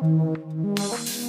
you